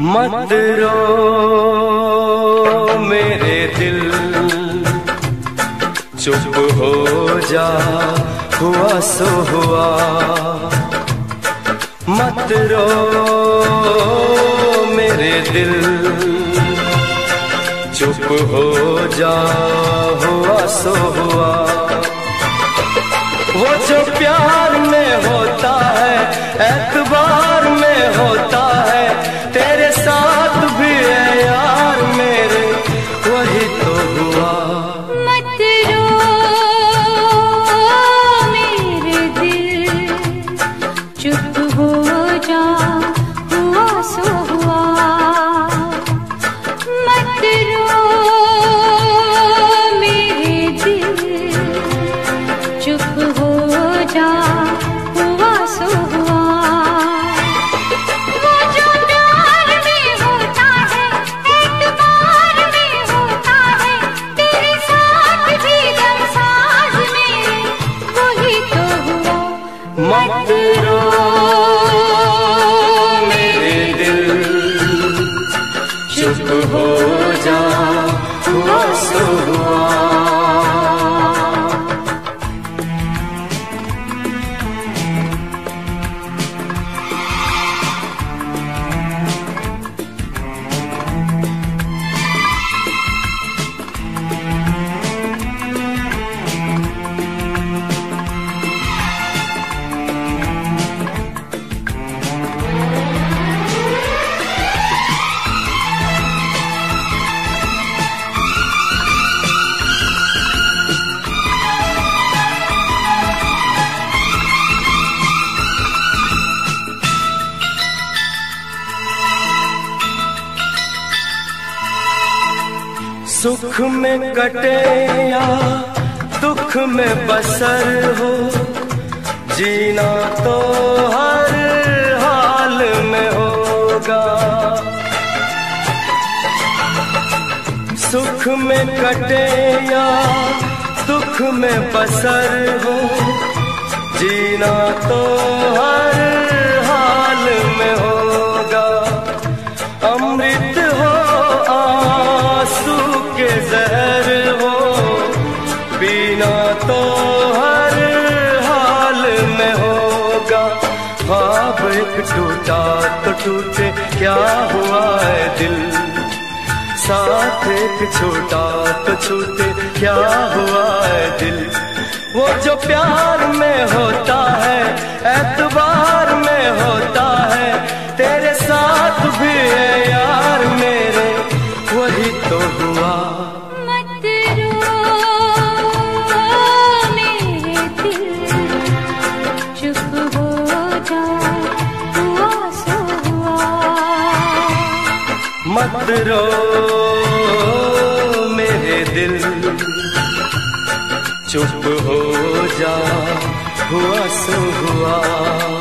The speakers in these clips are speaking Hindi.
मत रो मेरे दिल। चुप हो जा, हुआ सो हुआ। मत रो मेरे दिल। चुप हो जा, हुआ सो हुआ। वो जो प्यार में होता है, एतबार में होता कटे या दुख में बसर हो। जीना तो हर हाल में होगा। सुख में कटे या दुख में बसर हो। जीना तो हर क्या हुआ है दिल? साथ एक छोटा तो छूटे, क्या हुआ है दिल? वो जो प्यार में होता है एतबार में होता मत रो मेरे दिल। चुप हो जा हुआ सो हुआ।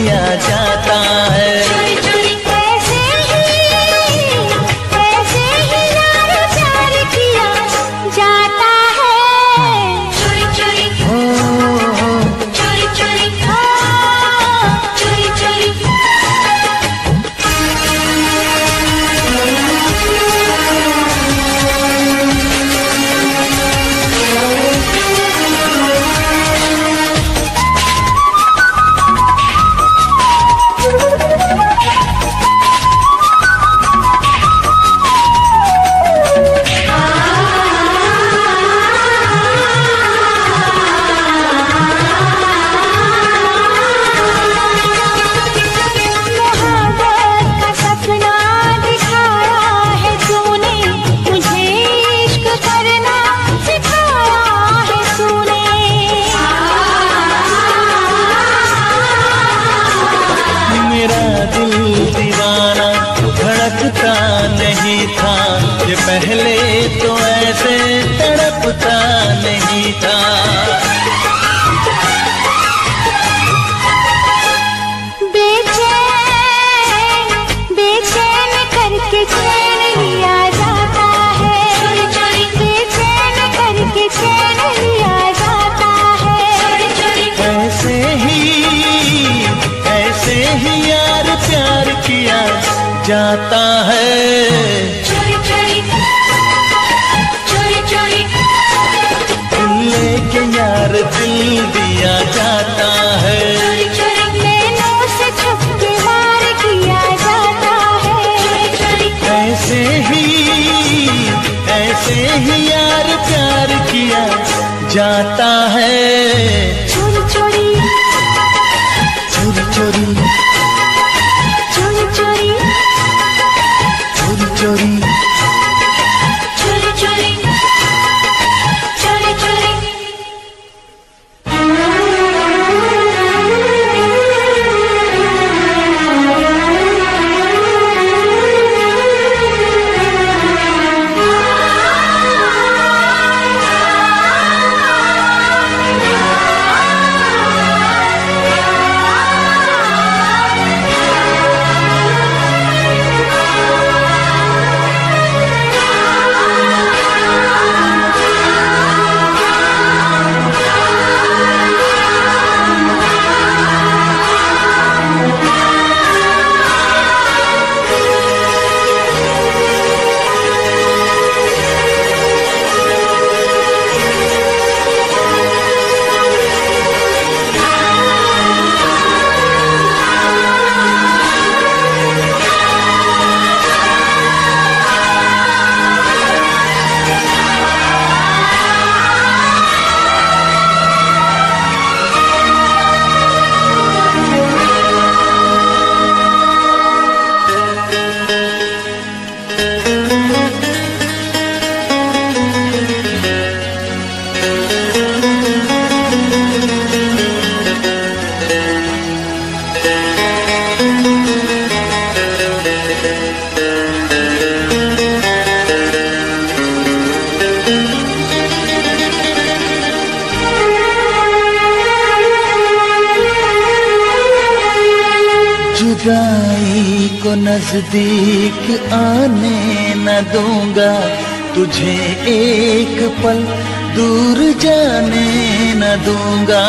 दिया जाता है। नज़दीक आने न दूँगा। तुझे एक पल दूर जाने न दूँगा।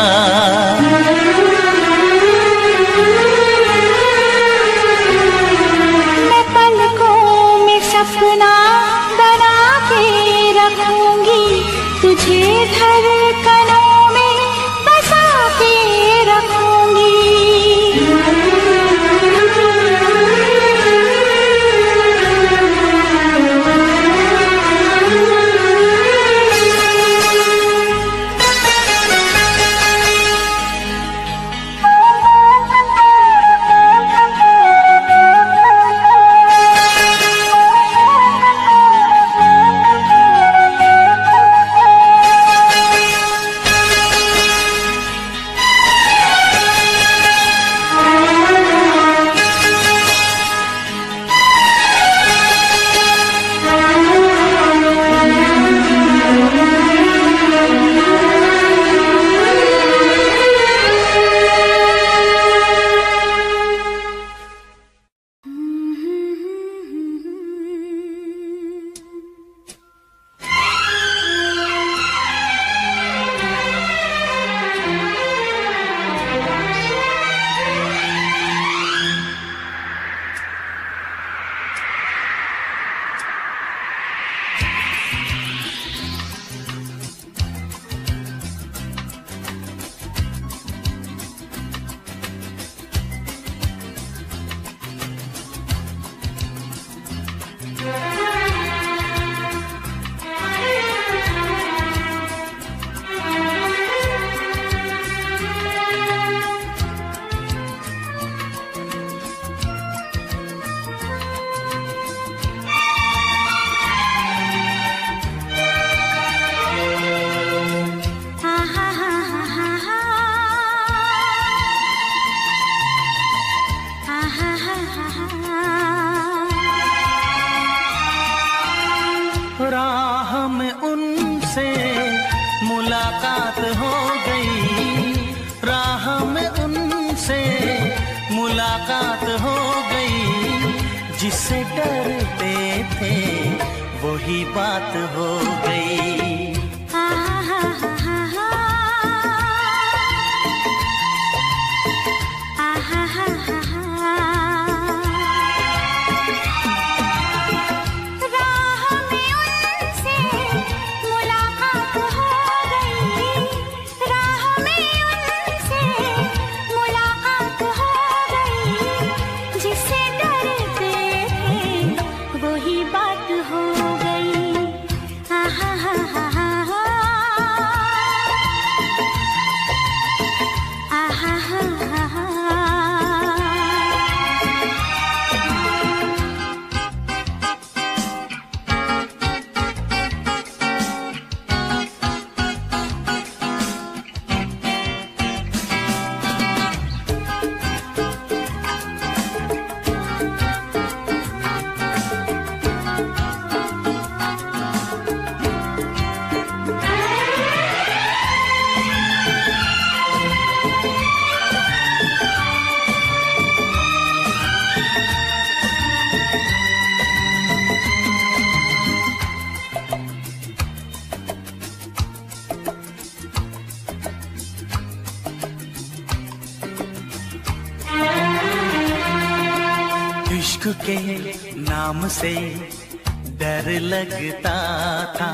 लगता था।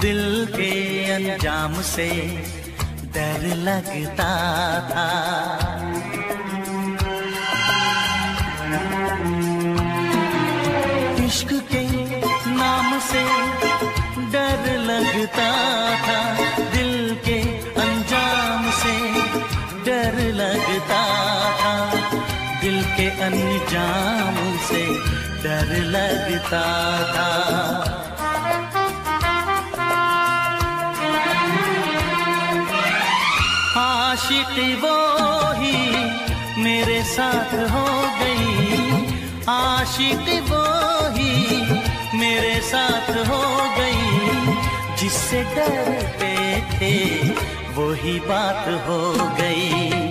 दिल के अंजाम से डर लगता था। इश्क के नाम से डर लगता था। दिल के अंजाम से डर लगता था। दिल के अंजाम से डर लगता था। आशिक वो ही मेरे साथ हो गई। आशिक वो ही मेरे साथ हो गई। जिससे डरते थे, वही बात हो गई।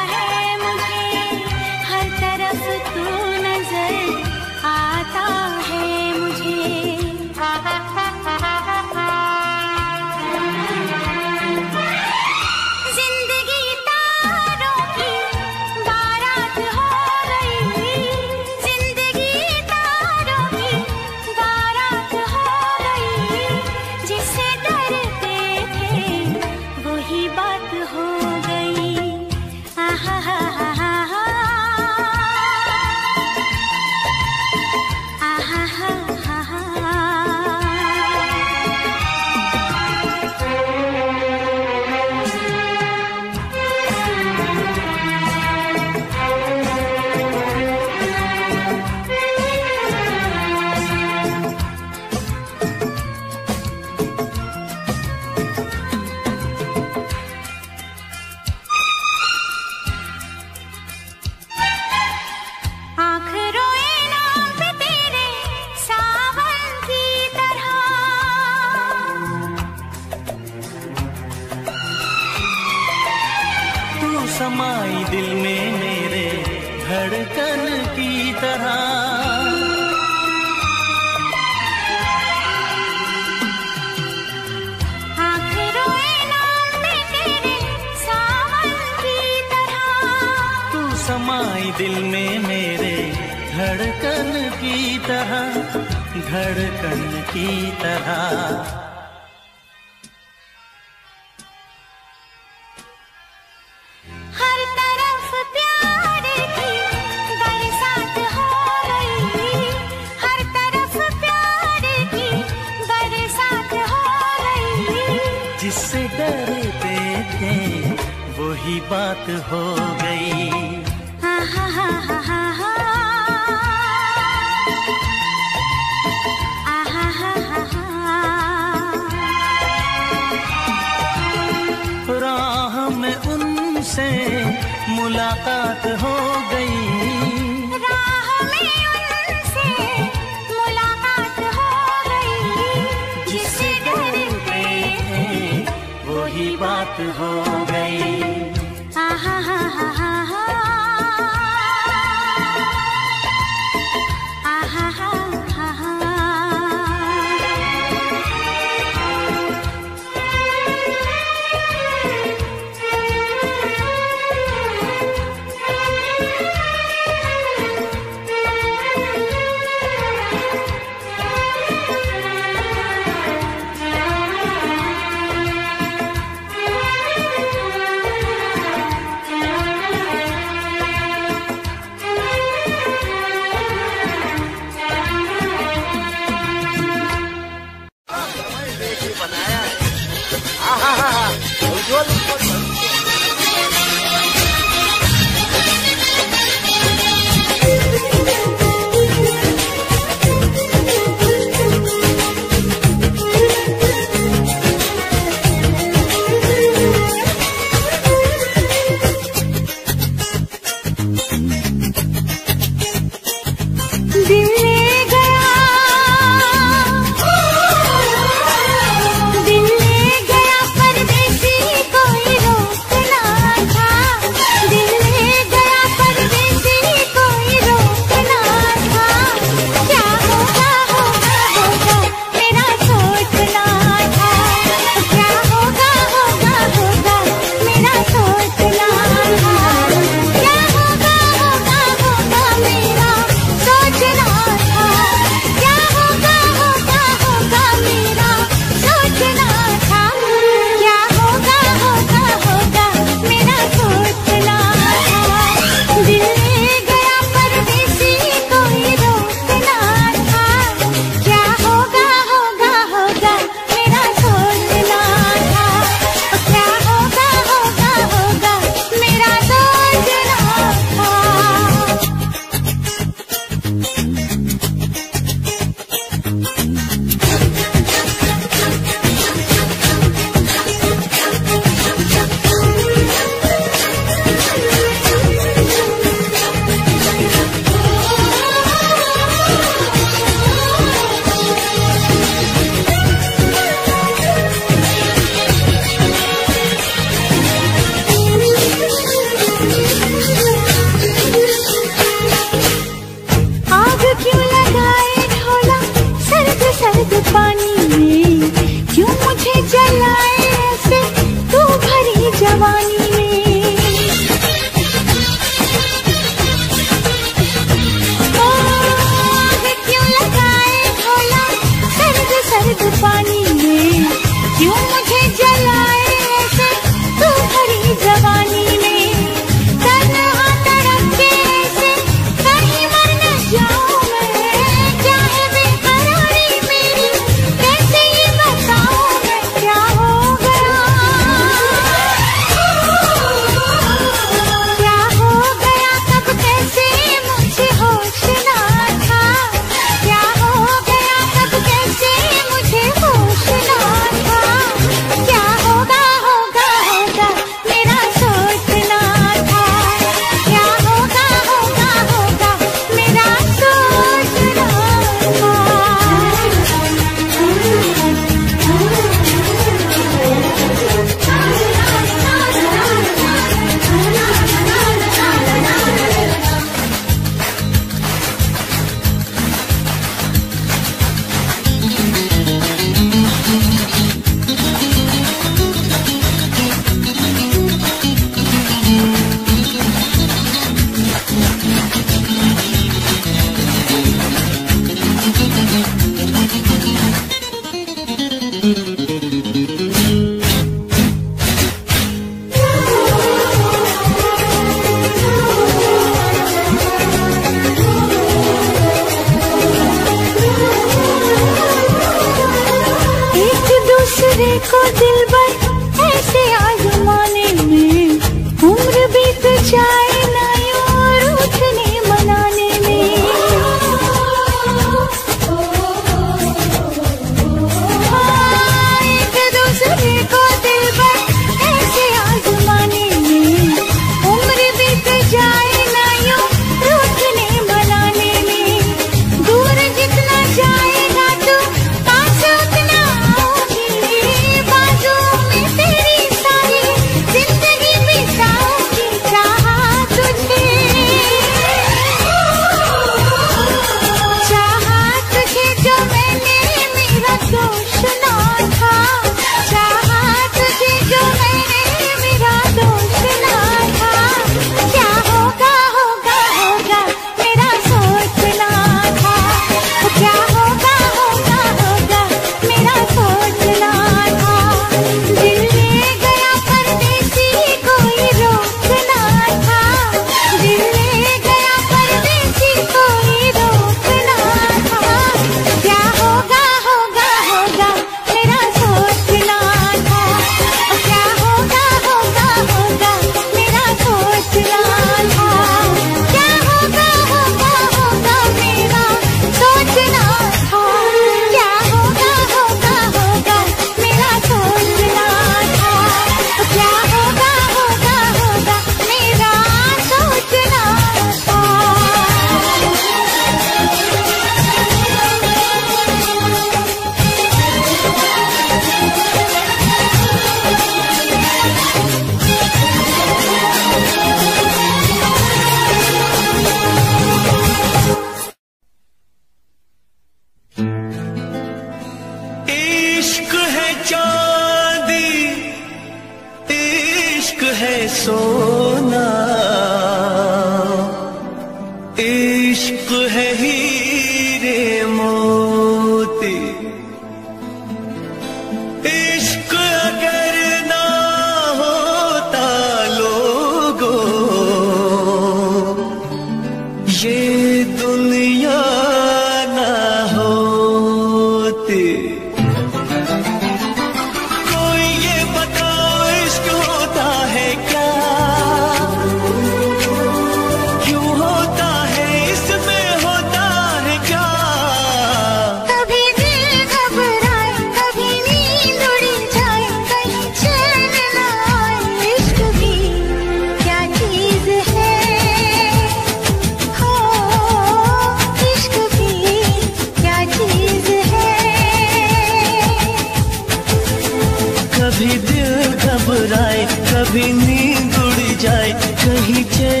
Change.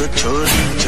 तो छोड़ी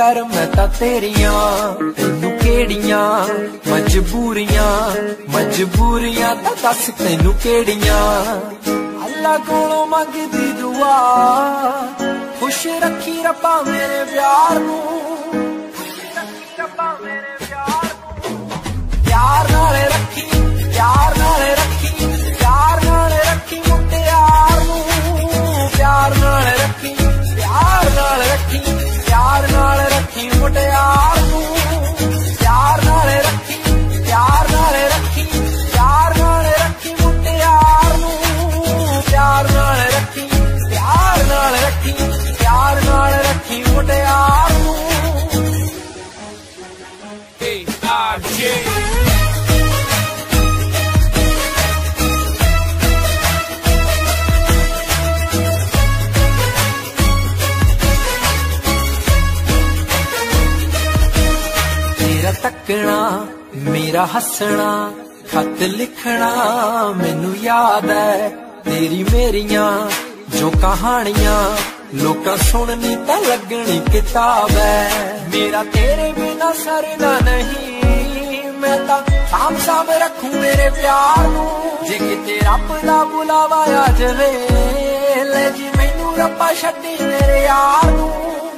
ਕਰ ਮੈਂ ਤਾਂ ਤੇਰੀਆਂ ਤੈਨੂੰ ਕਿਹੜੀਆਂ? ਮਜਬੂਰੀਆਂ ਮਜਬੂਰੀਆਂ ਤਾਂ ਦੱਸ ਤੈਨੂੰ ਕਿਹੜੀਆਂ? ਅੱਲਾ ਕੋਲੋਂ ਮੰਗਦੀ ਦੁਆ, ਖੁਸ਼ ਰੱਖੀ ਰੱਬਾ ਮੇਰੇ ਪਿਆਰ ਨੂੰ। ਮੇਰਾ ਹੱਸਣਾ, ਖਤ ਲਿਖਣਾ ਮੈਨੂੰ ਯਾਦ ਐ। ਤੇਰੀ ਮੇਰੀਆਂ ਜੋ ਕਹਾਣੀਆਂ, ਲੋਕਾਂ ਸੁਣਨੀ ਤਾਂ ਲੱਗਣੀ ਕਿਤਾਬ ਐ। ਮੇਰਾ ਤੇਰੇ ਬਿਨਾ ਸਰਦਾ ਨਹੀਂ। ਮੈਂ ਤਾਂ ਆਮ ਸਾਬ ਰੱਖੂ ਮੇਰੇ ਪਿਆਰ ਨੂੰ। ਜੇ ਕਿਤੇ ਰੱਬ ਦਾ ਬੁਲਾਵਾ ਆ ਜਵੇ, ਲੈ ਜੀ ਮੈਨੂੰ ਰੱਬਾ ਛੱਡੀ ਮੇਰੇ ਯਾਰ ਨੂੰ।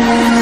ये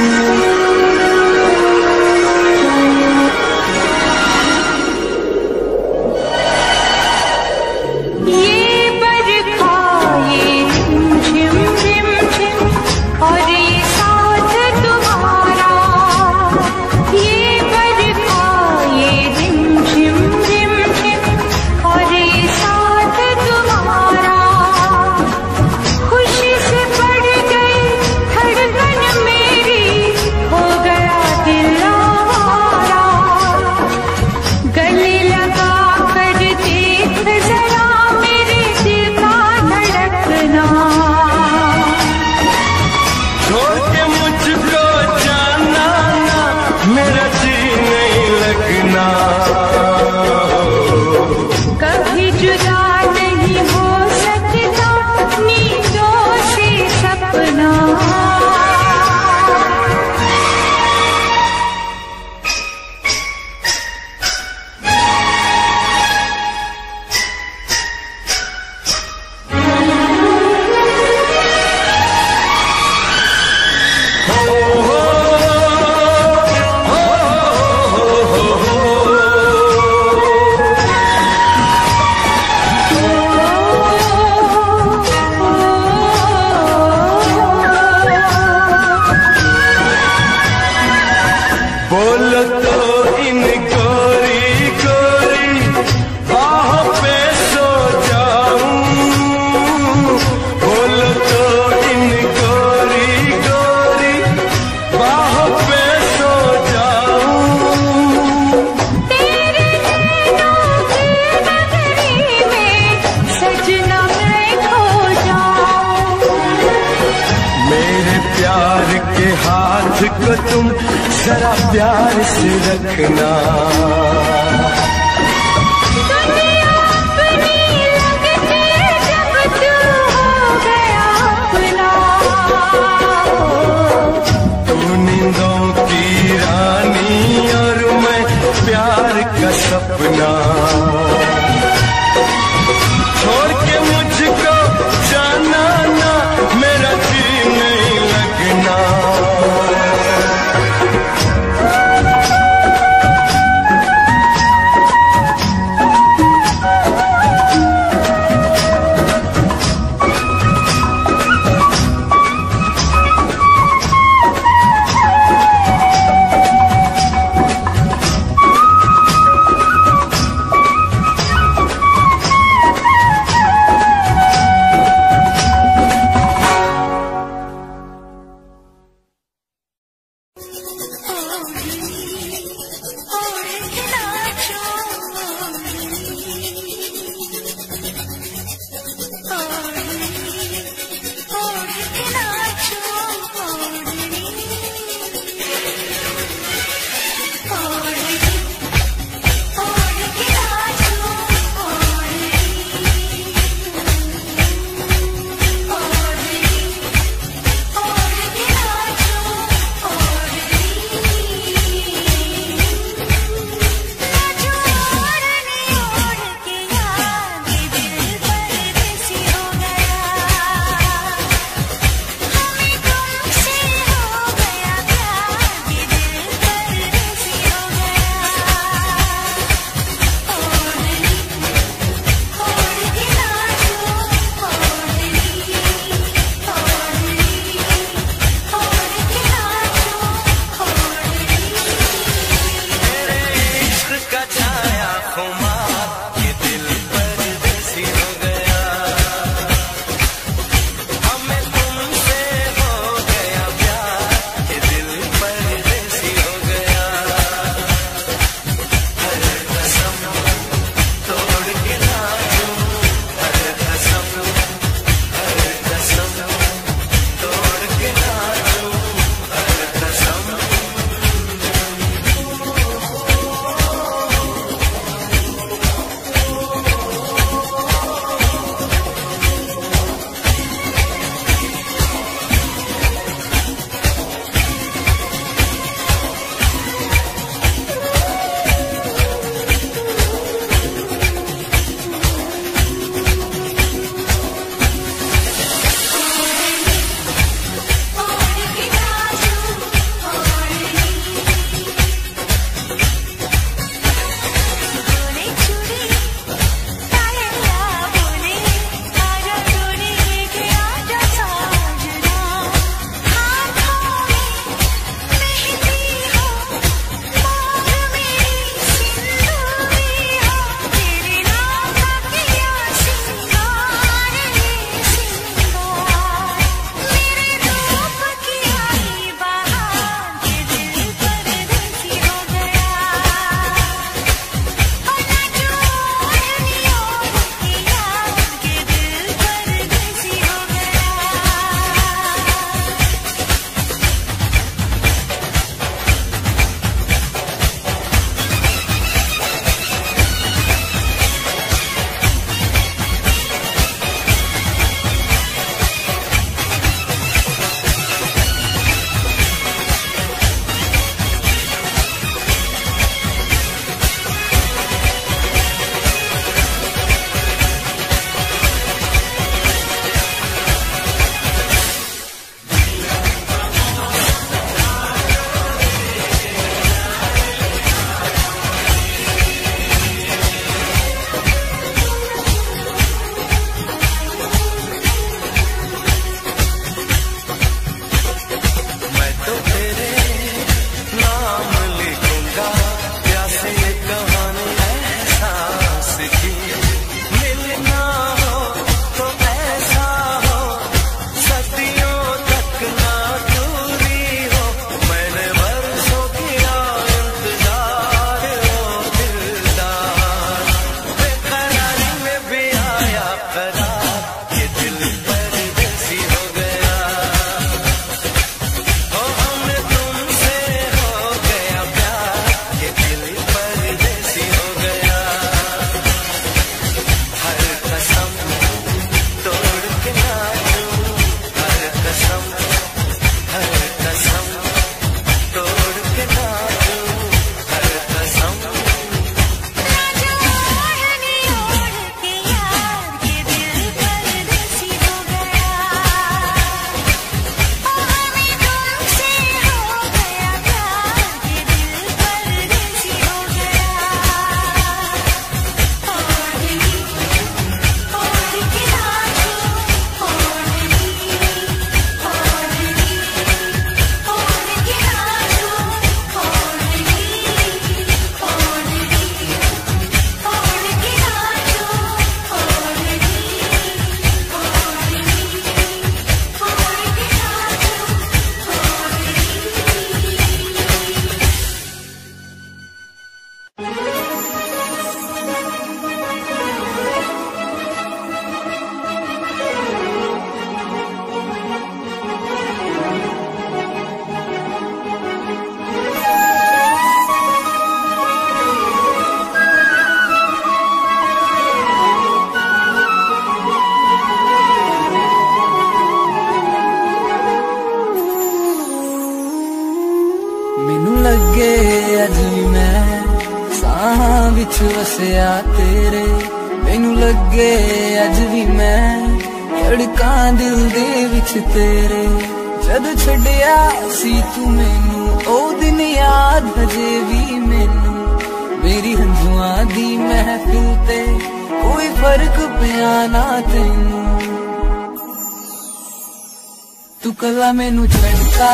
ਤੂੰ ਕੱਲਾ ਮੈਨੂੰ ਛੱਡਤਾ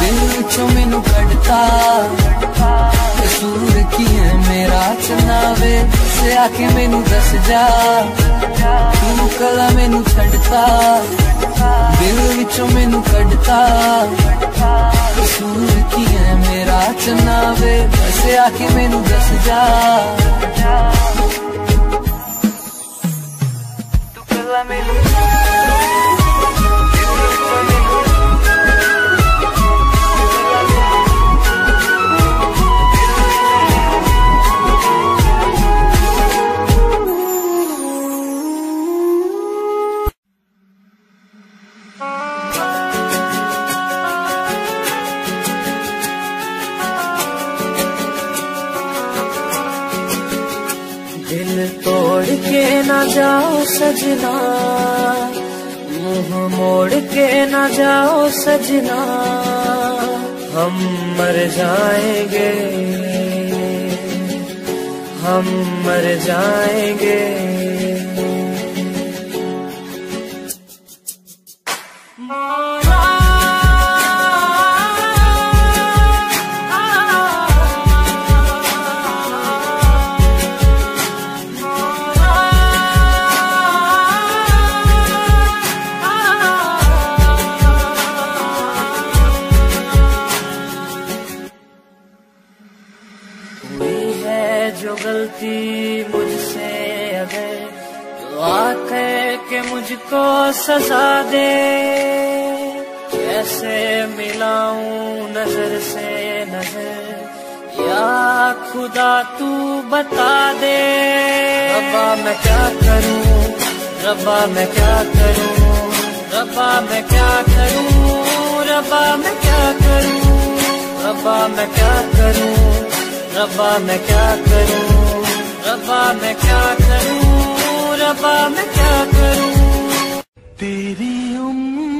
ਦਿਲ ਵਿੱਚੋਂ ਮੈਨੂੰ ਕੱਢਤਾ ਕਸੂਰ ਕੀ ਹੈ ਮੇਰਾ ਚਨਾਵੇ ਸੇ ਆ ਕੇ ਮੈਨੂੰ ਦੱਸ ਜਾ ਤੂੰ ਕੱਲਾ ਮੈਨੂੰ ਛੱਡਤਾ ਦਿਲ ਵਿੱਚੋਂ ਮੈਨੂੰ ਕੱਢਤਾ ਕਸੂਰ ਕੀ ਹੈ ਮੇਰਾ ਚਨਾਵੇ ਸੇ ਆ ਕੇ ਮੈਨੂੰ ਦੱਸ ਜਾ ਤੂੰ ਕੱਲਾ ਮੈਨੂੰ मुँह मोड़ के न जाओ सजना। हम मर जाएँगे। हम मर जाएँगे। मुझको सजा दे, कैसे मिलाऊं नज़र से नज़र? या खुदा तू बता दे। रब्बा मैं क्या करूँ? रब्बा मैं क्या करूँ? रब्बा मैं क्या करूँ? रब्बा मैं क्या करूँ? रब्बा मैं क्या करूँ? रब्बा मैं क्या करूँ? रब्बा मैं क्या करूँ? रब्बा मैं क्या करूँ? तेरी उम्र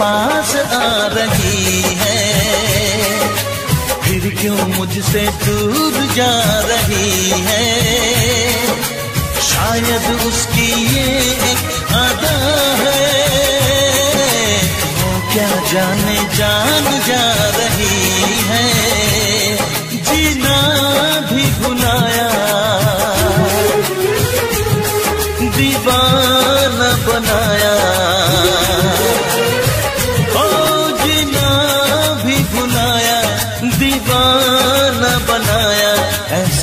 पास आ रही है। फिर क्यों मुझसे दूर जा रही है? शायद उसकी ये एक है। वो क्या जाने जान जा रही है? जीना भी भुलाया। दीवाना बनाया।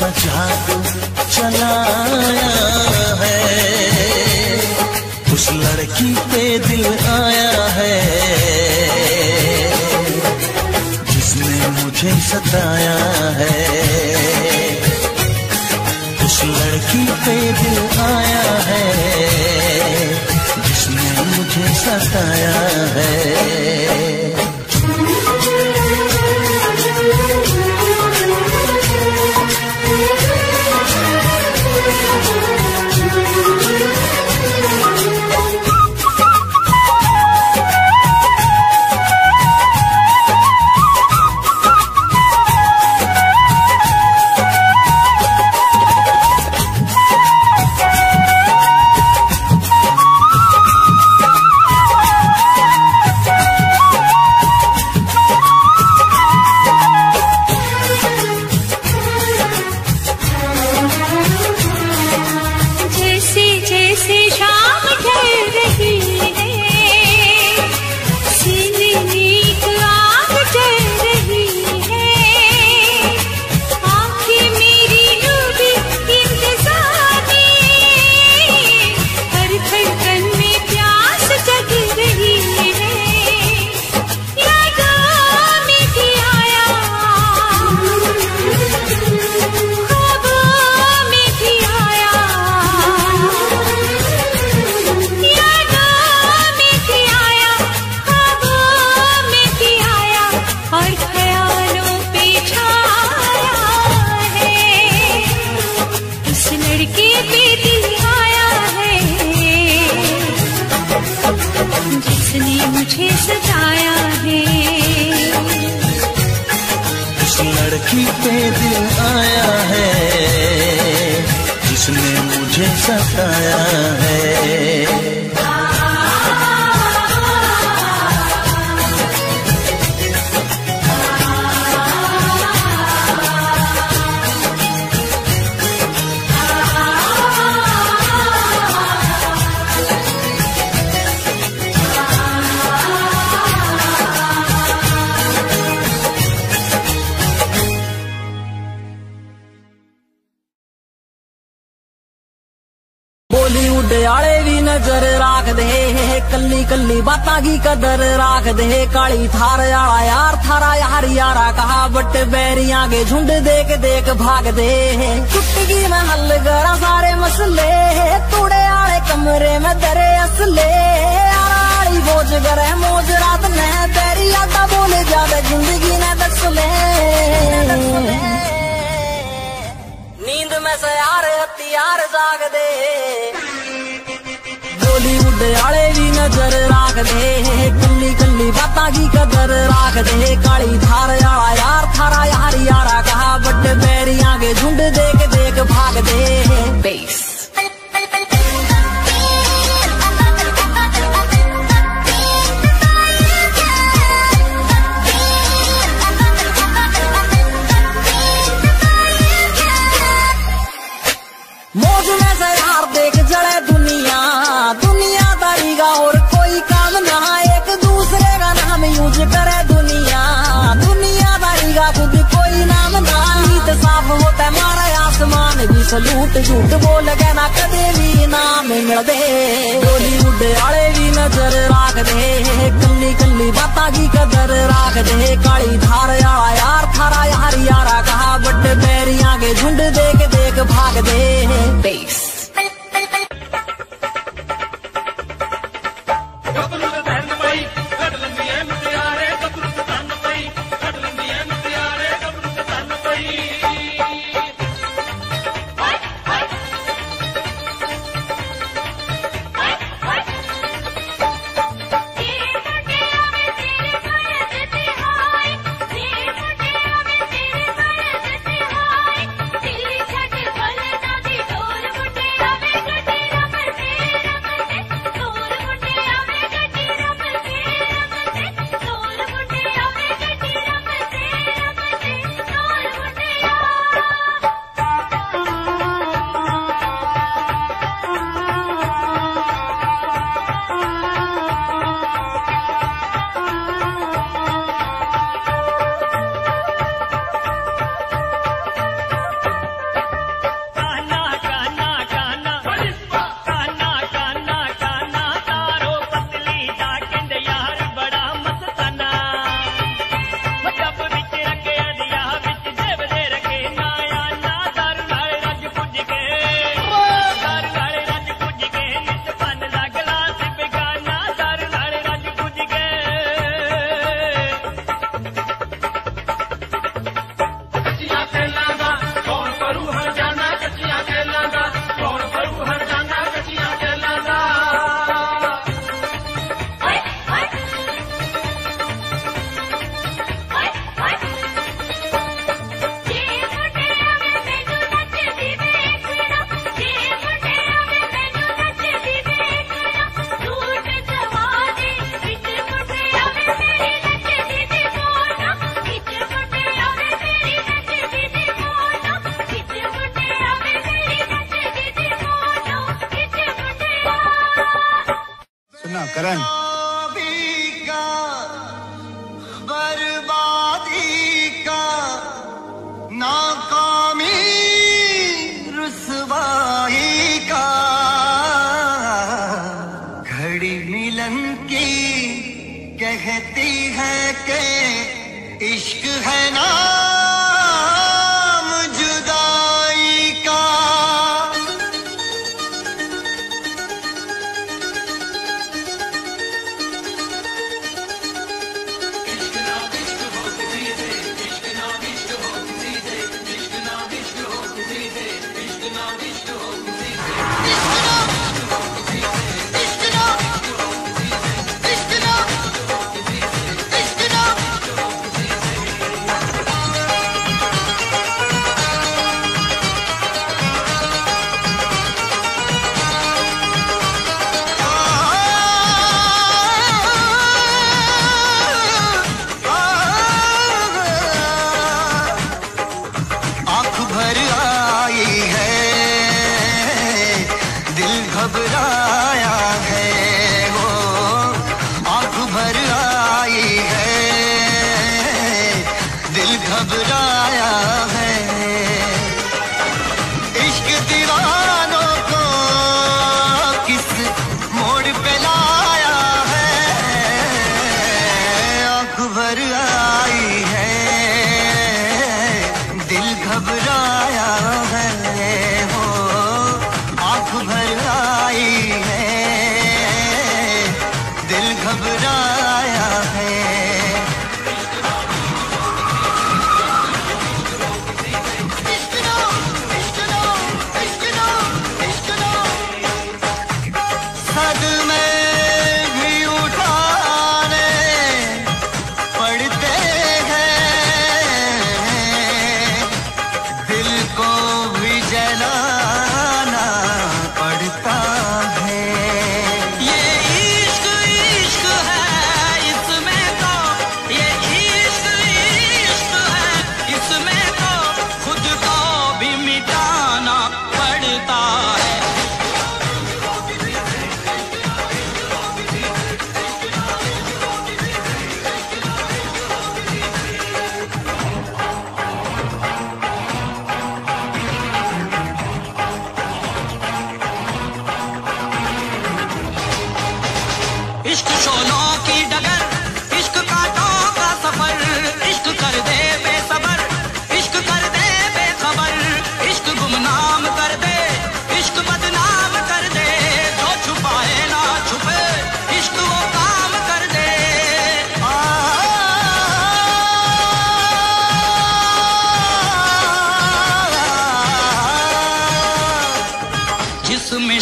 ऐसा जादू चलाया है। उस लड़की पे दिल आया है। जिसने मुझे सताया है। उस लड़की पे दिल आया है। जिसने मुझे सताया है। दे कल्ली कल्ली बातां की कदर राख दे काली थार आला यार, थारा यार यारा कहा बट बैरियाँ के झुंड देख देख भाग दे चुटकी में हल करा सारे मसले, तूड़े आले कमरे में दरे असले। बोझ करे मौज रात ने तेरी यादा बोले ज़्यादा ज़िंदगी ने दस ले नींद दे बॉलीवुड आले भी नज़र राख दे। कली कली बाता की कदर राख दे। काली थार आला यार, थारा यार यारा कहा सलूट झूठ बोल के ना कदे भी ना मिल दे बॉलीवुड आले भी नज़र राख दे कली कल्ली बातां की कदर राख दे काली धार आला यार, थारा यार, यारा कहा बड़े पैरिया के Eren.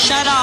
Shut up.